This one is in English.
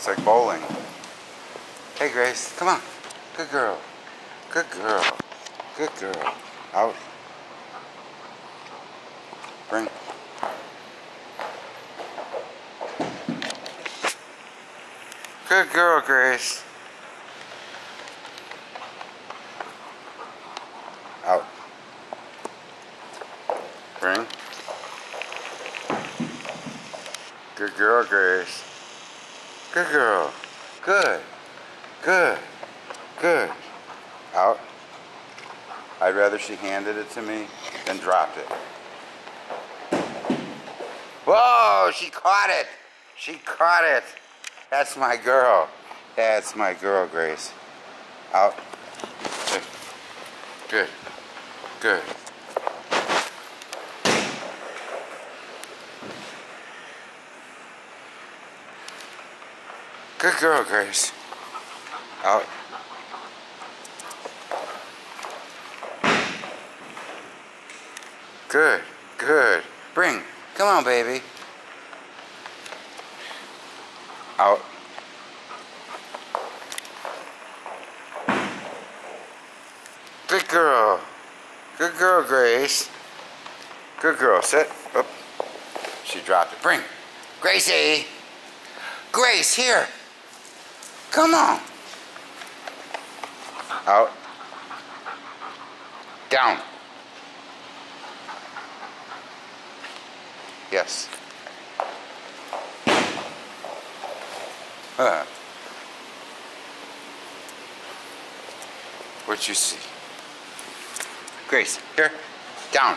It's like bowling. Hey, Grace, come on. Good girl. Good girl. Good girl. Out. Bring. Good girl, Grace. Out. Bring. Good girl, Grace. Good girl. Good. Good. Good. Out. I'd rather she handed it to me than dropped it. Whoa, she caught it. She caught it. That's my girl. That's my girl, Grace. Out. Good. Good. Good. Good girl, Grace. Out. Good, good. Bring. Come on, baby. Out. Good girl. Good girl, Grace. Good girl. Sit. Up. She dropped it. Bring. Gracie. Grace, here. Come on. Out. Down. Yes. Huh. What you see? Grace, here. Down.